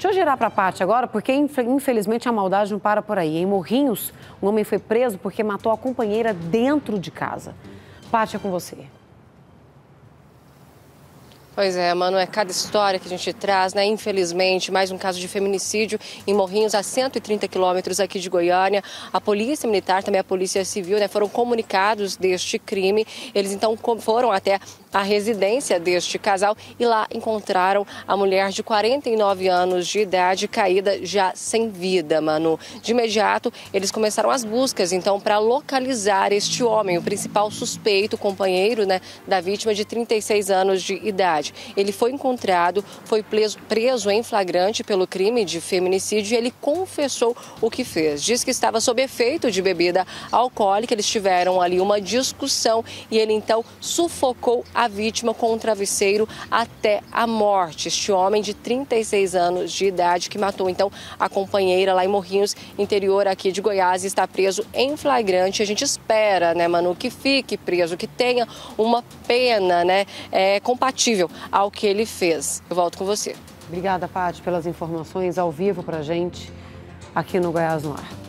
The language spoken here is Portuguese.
Deixa eu girar para a parte agora, porque infelizmente a maldade não para por aí. Em Morrinhos, um homem foi preso porque matou a companheira dentro de casa. Parte é com você. Pois é, mano, é cada história que a gente traz, né? Infelizmente, mais um caso de feminicídio em Morrinhos, a 130 quilômetros aqui de Goiânia. A Polícia Militar, também a Polícia Civil, né, foram comunicados deste crime. Eles então foram até a residência deste casal e lá encontraram a mulher de 49 anos de idade caída já sem vida, Manu. De imediato, eles começaram as buscas, então, para localizar este homem, o principal suspeito, companheiro né, da vítima de 36 anos de idade. Ele foi encontrado, foi preso, preso em flagrante pelo crime de feminicídio e ele confessou o que fez. Diz que estava sob efeito de bebida alcoólica, eles tiveram ali uma discussão e ele então sufocou a vítima com um travesseiro até a morte. Este homem de 36 anos de idade que matou então a companheira lá em Morrinhos, interior aqui de Goiás, está preso em flagrante. A gente espera, né, Manu, que fique preso, que tenha uma pena, né, é, compatível ao que ele fez. Eu volto com você. Obrigada, Paty, pelas informações ao vivo para gente aqui no Goiás no Ar.